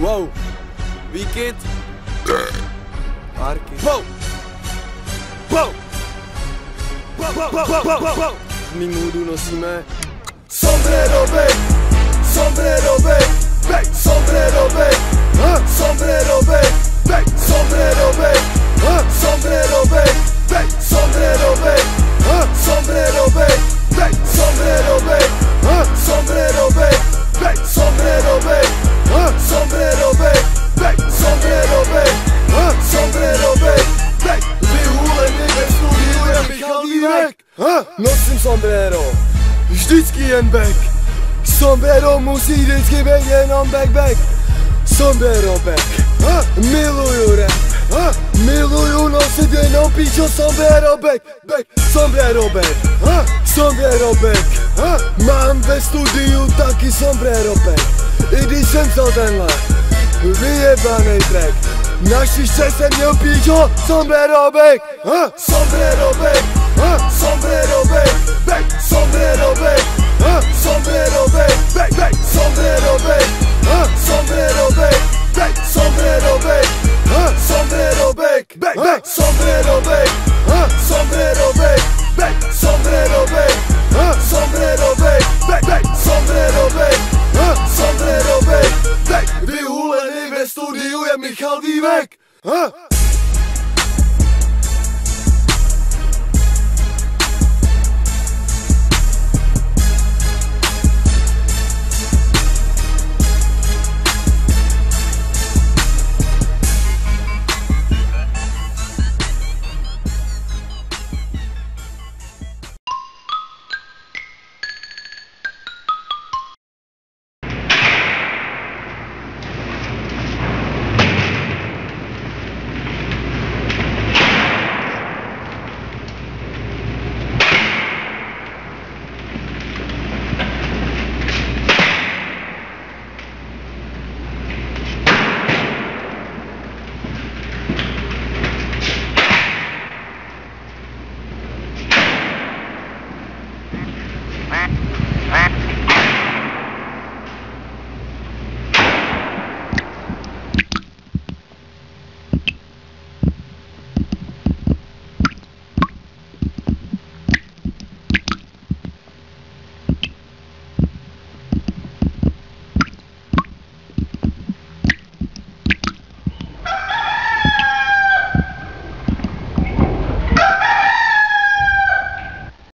Wow! Weekend! Arki! Wow! Wow! Wow, wow, wow, wow, wow! Mimo do nosíme é Sombrero Bek! Sombrero nosím sombrero. Vždycky jen back. Sombrero musí vždycky být jenom back back. Sombrero back. Miluju rap. Miluju nosit jenom píčo Sombrero back back. Sombrero back. Sombrero back. Mám ve studiu taky sombrero back. I když jsem vzal tenhle Vyjebanej track. Na šišce jsem měl píčo, sombrero back, ha, Sombrero back, back, sombrero back, sombrero back, back, back, sombrero back, sombrero back, back, sombrero back, sombrero back, back, back, sombrero back, sombrero back, back, sombrero back, sombrero back, back, back, sombrero back, sombrero back, back. Vyhulený ve studiu je Michal Dívek.